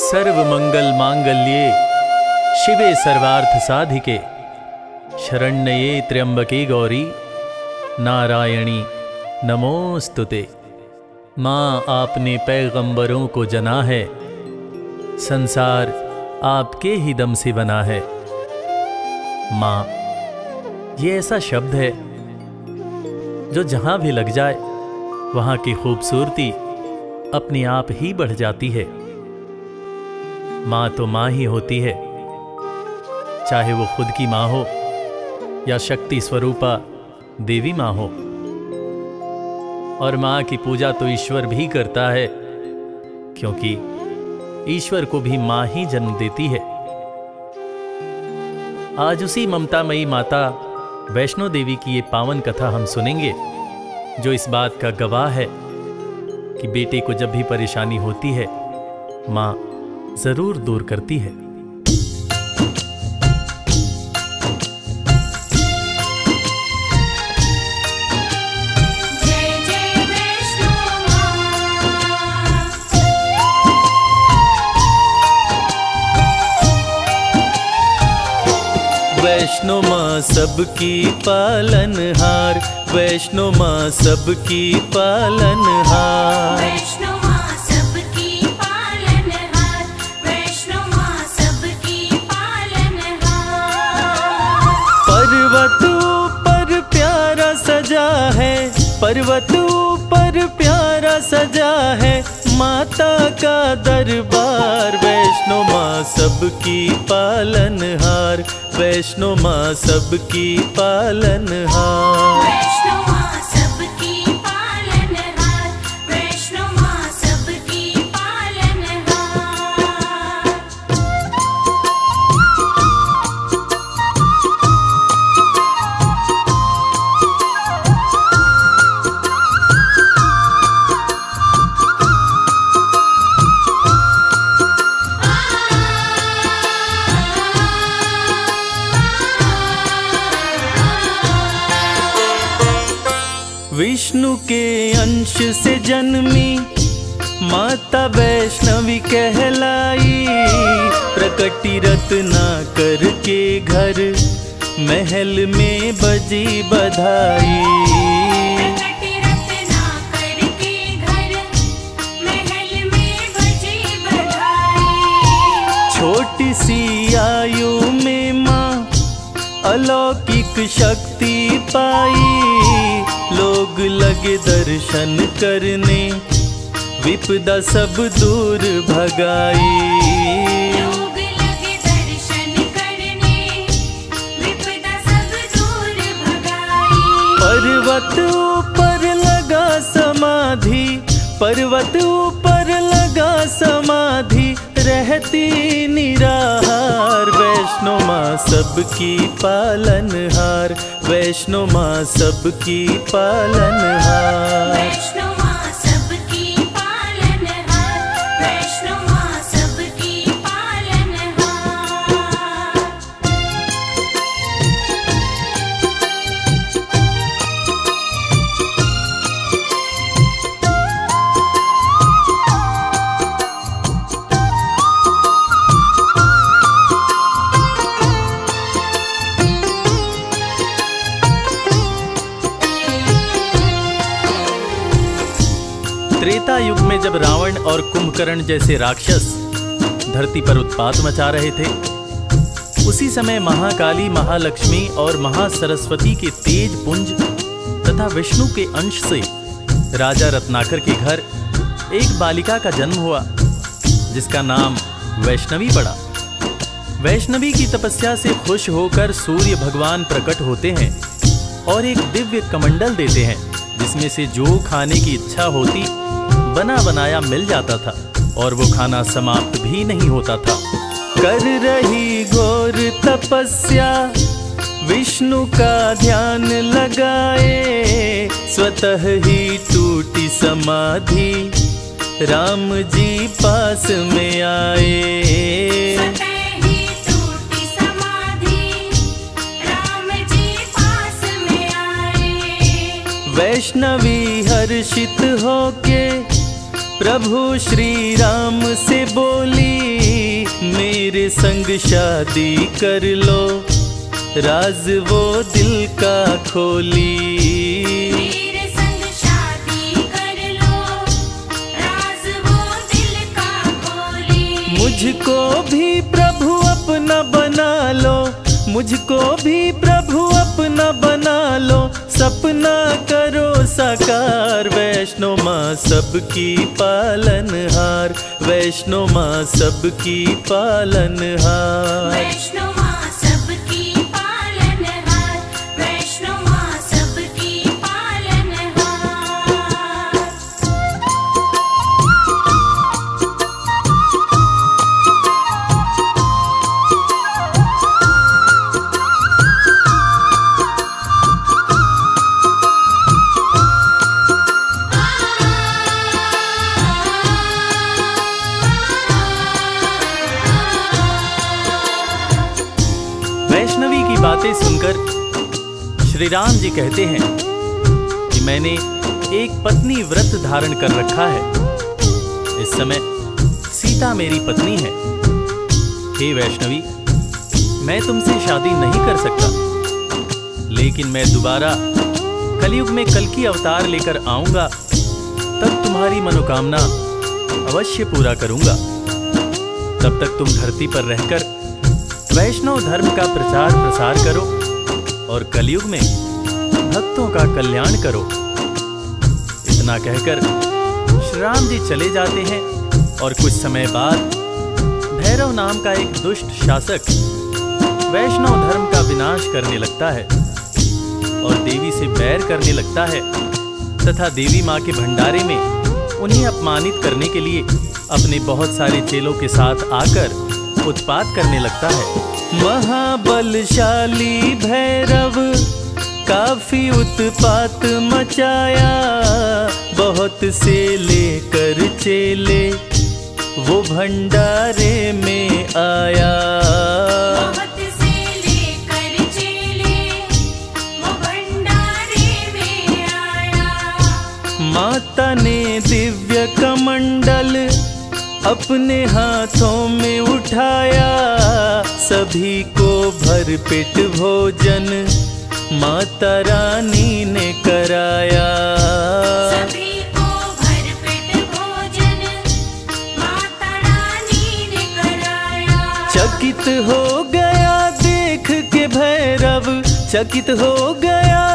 सर्वमंगल मांगल्ये शिवे सर्वार्थ साधिके। शरण्ये त्र्यंबके गौरी। नारायणी नमोस्तुते माँ आपने पैगंबरों को जना है। संसार आपके ही दम से बना है। माँ, ये ऐसा शब्द है, जो जहाँ भी लग जाए, वहाँ की खूबसूरती अपने आप ही बढ़ जाती है। माँ तो माँ ही होती है। चाहे वो खुद की माँ हो या शक्ति स्वरूपा देवी माँ हो। और माँ की पूजा तो ईश्वर भी करता है, क्योंकि ईश्वर को भी माँ ही जन्म देती है। आज उसी ममतामयी माता वैष्णो देवी की ये पावन कथा हम सुनेंगे, जो इस बात का गवाह है कि बेटे को जब भी परेशानी होती है, माँ ज़रूर दूर करती है। जय जय वैष्णो माँ। वैष्णो माँ सबकी पालनहार वैष्णो माँ सबकी पालनहार पर्वत ऊपर प्यारा सजा है। माता का दरबार, वैष्णो माँ सबकी पालनहार, वैष्णो माँ सबकी पालनहार। विष्णु के अंश से जन्मी माता वैष्णवी कहलाई प्रकटी रत्ना करके घर महल में बजी बधाई। प्रकट रत्ना करके घर महल में बजी बधाई। छोटी सी आयु में माँ अलौकिक शक्ति पाई लोग लगे दर्शन करने। विपदा सब दूर भगाई। लोग लगे दर्शन करने। विपदा सब दूर भगाई। पर्वत ऊपर लगा समाधि। पर्वत ऊपर लगा समाधि। रहती निराहार। वैष्णो माँ सबकी पालनहार। वैष्णो माँ सबकी पालनहार जब रावण और कुंभकर्ण जैसे राक्षस धरती पर उत्पात मचा रहे थे, उसी समय महाकाली महालक्ष्मी और महासरस्वती के तेज पुंज तथा विष्णु के अंश से राजा रत्नाकर के घर एक बालिका का जन्म हुआ, जिसका नाम वैष्णवी पड़ा। वैष्णवी की तपस्या से खुश होकर सूर्य भगवान प्रकट होते हैं और एक दिव्य कमंडल देते हैं, जिसमें से जो खाने की इच्छा होती बना बनाया मिल जाता था और वो खाना समाप्त भी नहीं होता था। कर रही घोर तपस्या विष्णु का ध्यान लगाए स्वतः ही टूटी समाधि राम जी पास में आए। स्वतः ही टूटी समाधि राम जी पास में आए। वैष्णवी हर्षित होके प्रभु श्री राम से बोली मेरे संग शादी कर लो। राज वो दिल का खोली। मेरे संग शादी कर लो। राज वो दिल का खोली। मुझको भी प्रभु अपना बना लो। मुझको भी प्रभु अपना बना लो। सपना करो साकार। वैष्णो माँ सबकी पालन हार वैष्णो माँ सबकी पालनहार। वैष्णो बातें सुनकर श्री राम जी कहते हैं कि मैंने एक पत्नी व्रत धारण कर रखा है। इस समय सीता मेरी पत्नी है। हे वैष्णवी, मैं तुमसे शादी नहीं कर सकता। लेकिन मैं दोबारा कलयुग में कल की अवतार लेकर आऊँगा, तब तुम्हारी मनोकामना अवश्य पूरा करूँगा। तब तक तुम धरती पर रहकर वैष्णव धर्म का प्रचार प्रसार करो और कलयुग में भक्तों का कल्याण करो। इतना कहकर श्री राम जी चले जाते हैं और कुछ समय बाद भैरव नाम का एक दुष्ट शासक वैष्णव धर्म का विनाश करने लगता है और देवी से बैर करने लगता है तथा देवी माँ के भंडारे में उन्हें अपमानित करने के लिए अपने बहुत सारे चेलों के साथ आकर उत्पात करने लगता है। महाबलशाली भैरव काफ़ी उत्पात मचाया। बहुत से लेकर चेले वो भंडारे में आया। बहुत से लेकर चेले वो भंडारे में आया। माता ने दिव्य कमंडल अपने हाथों में उठाया सभी को भरपेट भोजन माता रानी ने कराया। सभी को भरपेट भोजन माता रानी ने कराया। चकित हो गया देख के भैरव चकित हो गया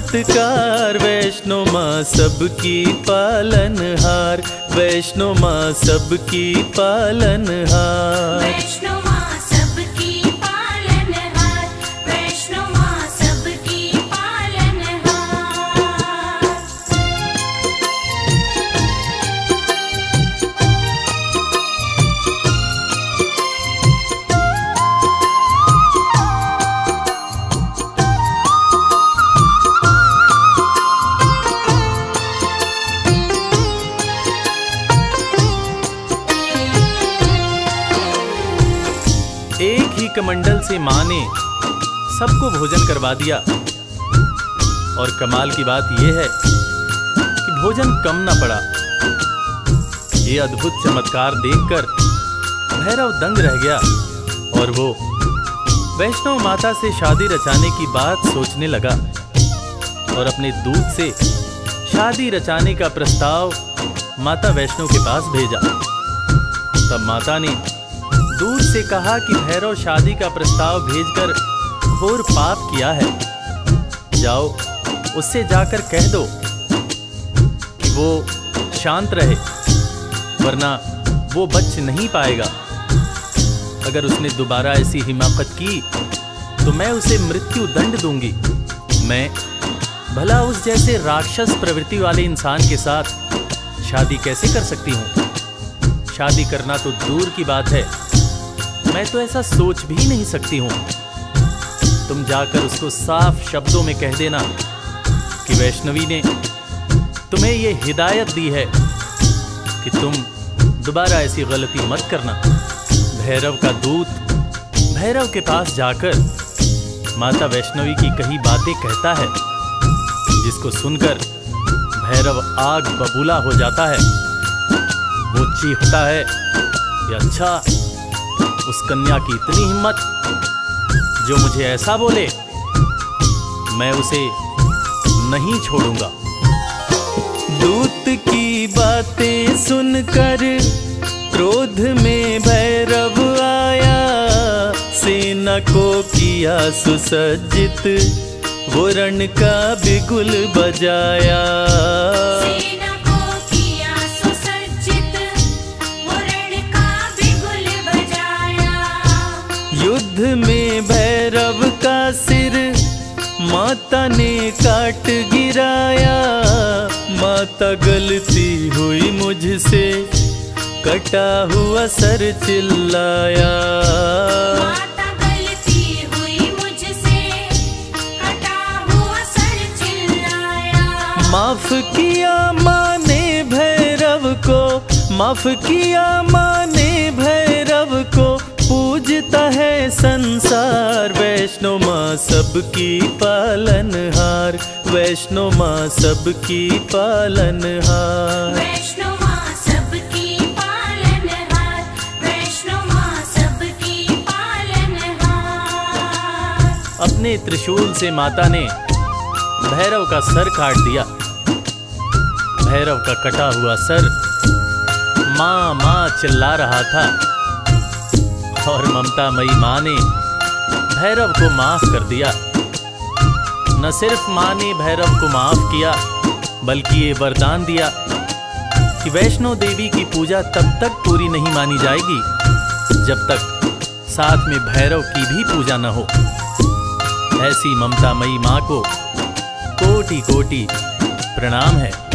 चमत्कार वैष्णो माँ सबकी पालन हार वैष्णो माँ सबकी पालनहार। वैष्णो माँ ने सबको भोजन करवा दिया। और कमाल की बात यह है कि भोजन कम न पड़ा। ये अद्भुत चमत्कार देखकर भैरव दंग रह गया और वो वैष्णव माता से शादी रचाने की बात सोचने लगा और अपने दूत से शादी रचाने का प्रस्ताव माता वैष्णव के पास भेजा। तब माता ने दूत से कहा कि भैरव शादी का प्रस्ताव भेजकर घोर पाप किया है। जाओ, उससे जाकर कह दो कि वो शांत रहे, वरना वो बच नहीं पाएगा। अगर उसने दोबारा ऐसी हिमाकत की तो मैं उसे मृत्यु दंड दूँगी। मैं भला उस जैसे राक्षस प्रवृत्ति वाले इंसान के साथ शादी कैसे कर सकती हूँ? शादी करना तो दूर की बात है। मैं तो ऐसा सोच भी नहीं सकती हूँ। तुम जाकर उसको साफ़ शब्दों में कह देना कि वैष्णवी ने तुम्हें यह हिदायत दी है कि तुम दोबारा ऐसी गलती मत करना। भैरव का दूत भैरव के पास जाकर माता वैष्णवी की कही बातें कहता है, जिसको सुनकर भैरव आग बबूला हो जाता है। वो चीखता है अच्छा उस कन्या की इतनी हिम्मत, जो मुझे ऐसा बोले, मैं उसे नहीं छोड़ूँगा। दूत की बातें सुनकर क्रोध में भैरव आया। सेना को किया सुसज्जित वो रण का बिगुल बजाया। माता ने काट गिराया। माता गलती हुई मुझसे कटा हुआ सर चिल्लाया। माता गलती हुई मुझसे कटा हुआ सर चिल्लाया। माफ़ किया माँ ने भैरव को माफ़ किया माँ ने भैरव को पूजता है संसार। वैष्णो माँ सबकी पालनहार। वैष्णो माँ सबकी पालनहार। वैष्णो पालनहार। अपने त्रिशूल से माता ने भैरव का सर काट दिया। भैरव का कटा हुआ सर माँ माँ चिल्ला रहा था। और ममता मई माँ ने भैरव को माफ़ कर दिया। न सिर्फ़ माँ ने भैरव को माफ़ किया, बल्कि ये वरदान दिया कि वैष्णो देवी की पूजा तब तक पूरी नहीं मानी जाएगी, जब तक साथ में भैरव की भी पूजा न हो। ऐसी ममता मई माँ को कोटि कोटि प्रणाम है।